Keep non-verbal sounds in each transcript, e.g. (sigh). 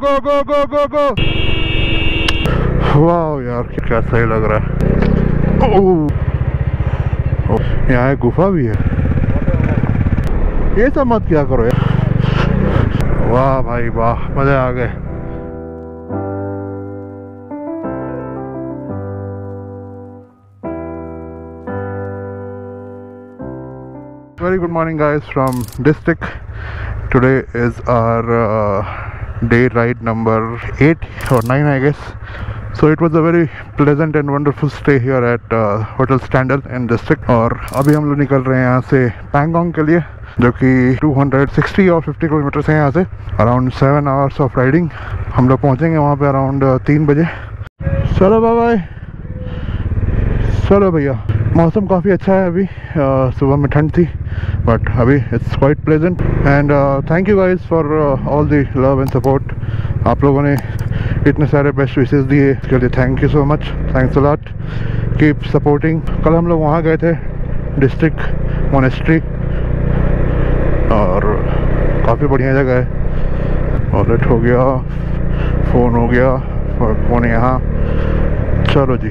गो गो गो गो गो वाह यार क्या सही लग रहा है। यहाँ एक गुफा भी है। ये सब मत क्या करो यार। वाह भाई, वाह, मज़े आ गए। Very good morning guys from district today is our uh, day ride number 8 or 9 i guess so it was a very pleasant and wonderful stay here at uh, hotel standard in district और अभी हम लोग निकल रहे हैं यहाँ से पैंगोंग के लिए जो कि 260 और 50 किलोमीटर है यहाँ से around seven hours of riding हम लोग पहुँचेंगे वहाँ पे अराउंड तीन बजे चलो बाय चलो भैया मौसम काफ़ी अच्छा है अभी। सुबह में ठंड थी बट अभी it's quite pleasant and thank you guys for all the love and support आप लोगों ने इतने सारे बेस्ट विशेज दिए, इसके लिए thank you so much thanks a lot keep supporting कल हम लोग वहाँ गए थे डिस्ट्रिक्ट मोनेस्ट्री और काफ़ी बढ़िया जगह है। वॉलेट हो गया फ़ोन हो गया फ़ोन यहाँ। चलो जी।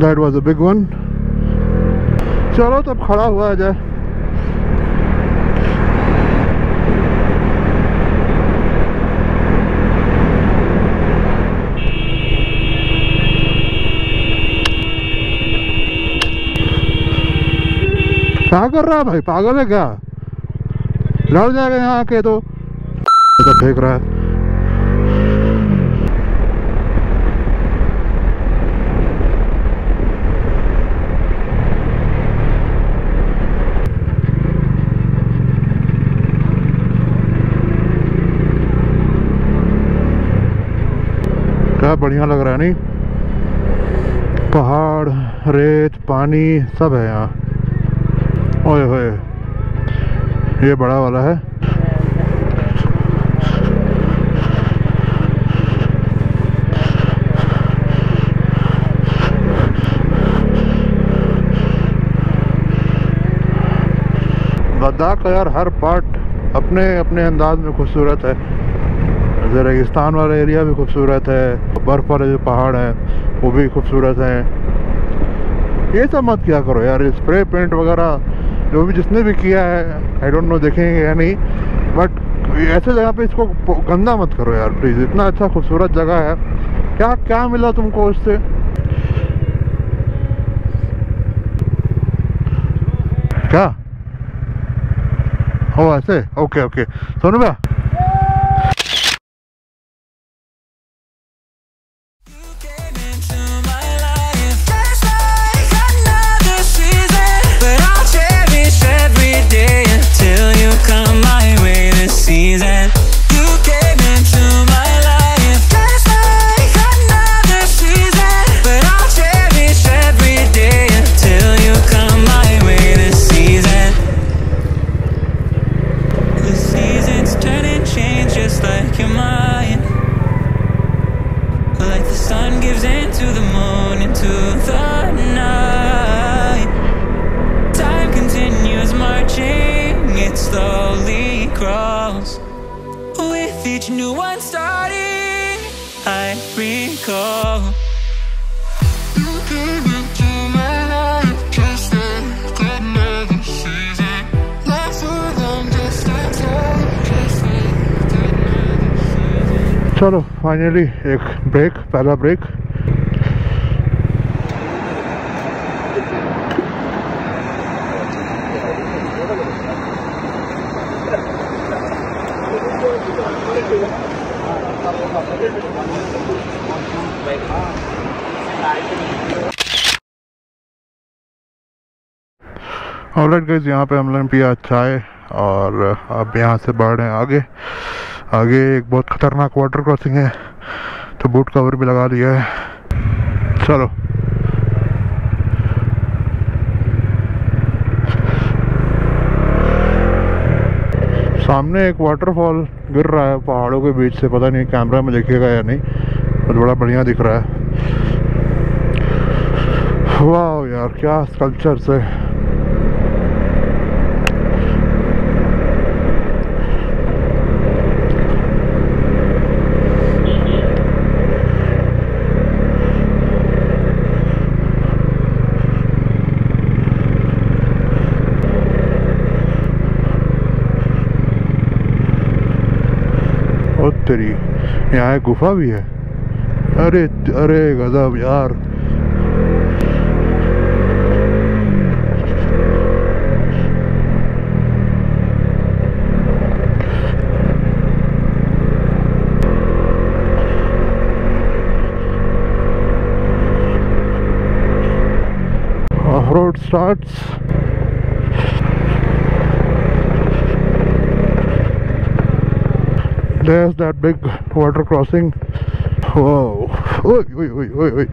that was a big one. चलो, तब खड़ा हुआ जाए क्या कर रहा है भाई? पागल है क्या? लड़ जाएगा यहाँ आके तो। तो फेंक रहा है। क्या बढ़िया लग रहा है, नहीं? पहाड़, रेत, पानी, सब है यहाँ। ओए होए, ये बड़ा वाला है। लद्दाख का यार हर पार्ट अपने अपने अंदाज में खूबसूरत है। जैसे रेगिस्तान वाला एरिया भी खूबसूरत है, बर्फ़ वाले जो पहाड़ हैं, वो भी खूबसूरत हैं। ये सब मत किया करो यार स्प्रे पेंट वगैरह, जो भी जिसने भी किया है आई डोंट नो देखेंगे या नहीं बट ऐसे जगह पे इसको गंदा मत करो यार प्लीज़ इतना अच्छा खूबसूरत जगह है। क्या क्या मिला तुमको इससे क्या? हो ऐसे? Okay okay. सोनू भैया? you're mine Like the sun gives into the moon, into the night. Time continues marching, it slowly crawls With each new one चलो फाइनली एक ब्रेक पहला ब्रेक ऑलराइट गाइस यहाँ पे हम लोगों पिया चाय और अब यहाँ से बढ़ रहे हैं आगे. आगे एक बहुत खतरनाक वाटर क्रॉसिंग है तो बूट कवर भी लगा दिया है। चलो। सामने एक वाटरफॉल गिर रहा है पहाड़ों के बीच से, पता नहीं कैमरा में दिखेगा या नहीं बट बड़ा बढ़िया दिख रहा है। वाह यार, क्या स्कल्पचर्स है ओ तेरी यहाँ एक गुफा भी है। अरे अरे गजब यार। Off-road starts there's that big water crossing. Whoa. Oi, oi, oi, oi, oi.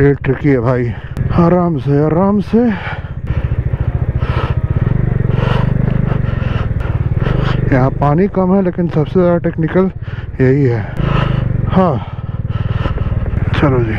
ये ट्रिकी है भाई आराम से आराम से यहाँ पानी कम है लेकिन सबसे ज़्यादा टेक्निकल यही है। हाँ। चलो जी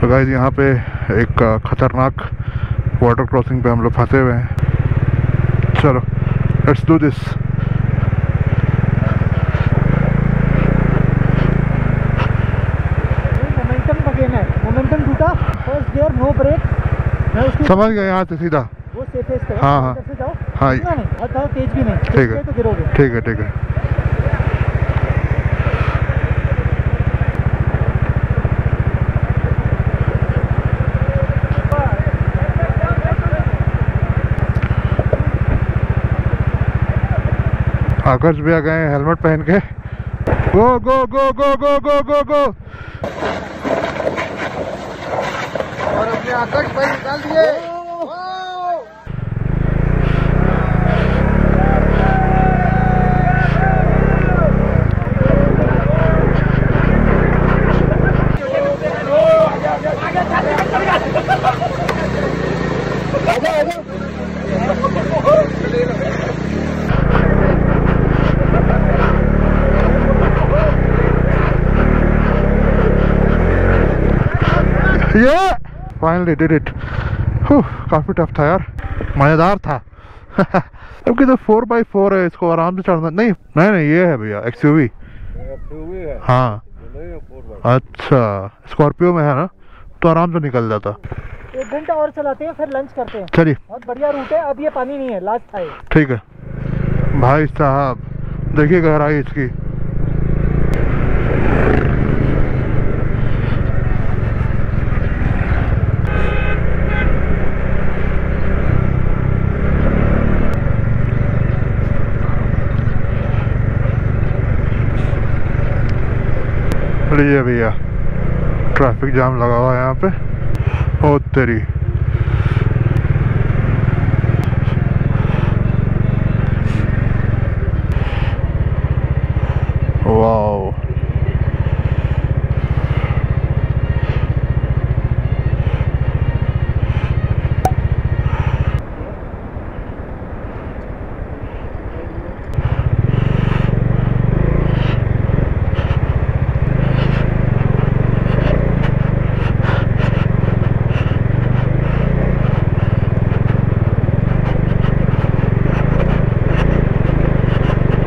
तो गाइज़ यहाँ पे एक खतरनाक वाटर क्रॉसिंग पे हम लोग फंसे हुए हैं। चलो लेट्स डू दिस मोमेंटम का गेम मोमेंटम टूटा। फ़र्स्ट गियर नो ब्रेक समझ गया यहाँ से सीधा। वो सेफेस्ट है। हाँ, हाँ। हाँ। तेज भी नहीं। ठीक है। तो गिरोगे। ठीक है ठीक है। आकर्ष भी आ गए हैं हेलमेट पहन के। गो गो गो गो गो गो गो गो और अपने आकर्ष भाई निकाल दिए। ये फाइनली डिड इट काफ़ी टफ था यार। मज़ेदार था। (laughs) अब तो फोर बाई फोर है इसको आराम से चढ़ना। नहीं नहीं नहीं ये है भैया एक्सयूवी हाँ? अच्छा स्कॉर्पियो में है ना? तो आराम से निकल जाता। एक घंटा और चलाते हैं फिर लंच करते हैं। चलिए। बहुत बढ़िया रूट है अब ये पानी नहीं है लास्ट था ठीक है। भाई साहब देखिए गहराई इसकी। लीजिए भैया। ट्रैफ़िक जाम लगा हुआ है यहाँ पे। ओ तेरी?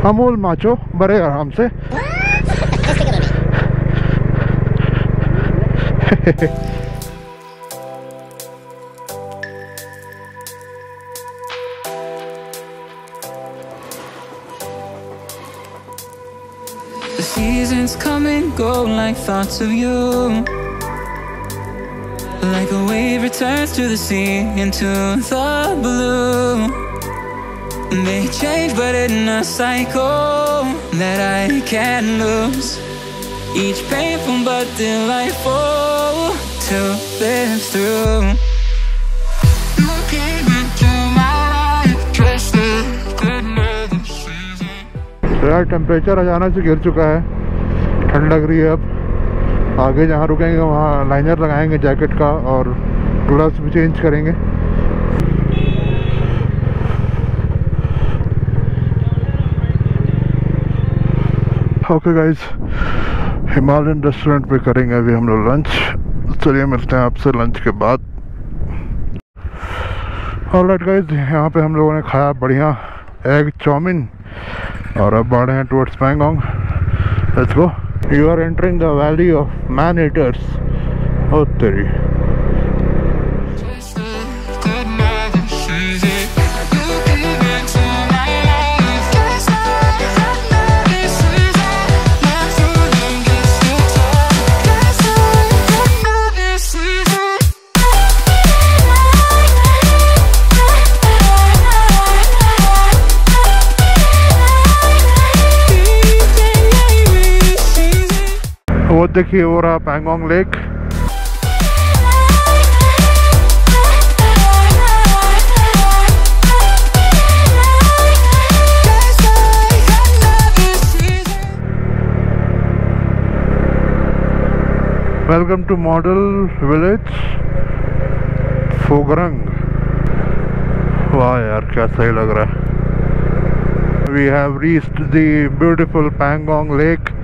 अमूल माचो बड़े आराम से The seasons come and go like thoughts of you. Like a wave returns to the sea into the blue. They change, but in a cycle that I can't lose. Each painful but delightful to live through. तो यार temperature अचानक से गिर चुका है ठंड लग रही है अब आगे जहाँ रुकेंगे वहाँ लाइनर लगाएँगे जैकेट का और ग्लव्स भी चेंज करेंगे ओके गाइज़ हिमालयन रेस्टोरेंट पे करेंगे अभी हम लोग लंच चलिए, मिलते हैं आपसे लंच के बाद. ऑलराइट गाइस यहाँ पे हम लोगों ने खाया बढ़िया एग चाउमिन और अब बढ़े हैं towards Pangong you are entering the valley of man eaters ओ तेरी. वो देखिए वो रहा Pangong lake welcome to model village Phobrang वाह यार, क्या सही लग रहा है। We have reached the beautiful Pangong Lake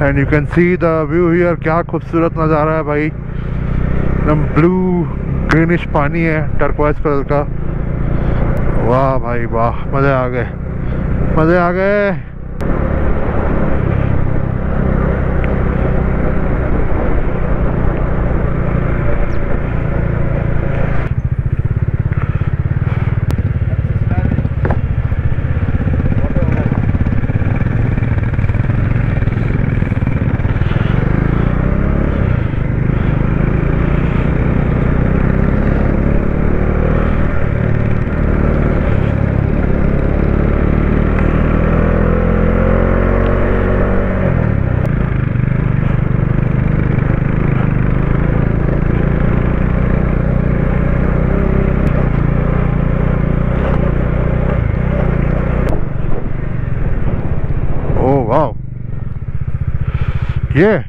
and you can see the view here क्या खूबसूरत नज़ारा है भाई। एकदम ब्लू ग्रीनिश पानी है टर्कवाइज कलर का। वाह भाई, वाह, मज़े आ गए। मज़े आ गए Oh wow. Yeah.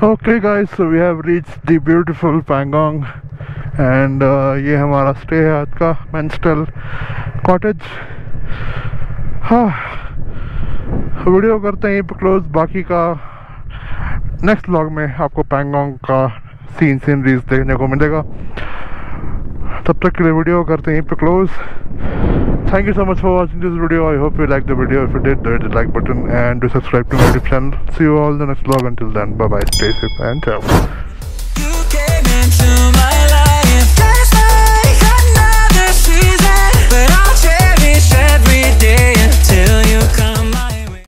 Okay guys, so we have reached the beautiful Pangong and uh, ये हमारा स्टे है आज का मेंस्टल कॉटेज हाँ वीडियो करते हैं क्लोज बाकी का नेक्स्ट व्लॉग में आपको पैंगोंग का सीन सीनरीज देखने को मिलेगा। तब तक के लिए वीडियो करते हैं close thank you so much for watching this video. I hope you liked the video. If you did there is a like button and do subscribe to my youtube channel. See you all in the next vlog. Until then bye bye stay safe and ciao. Until you come.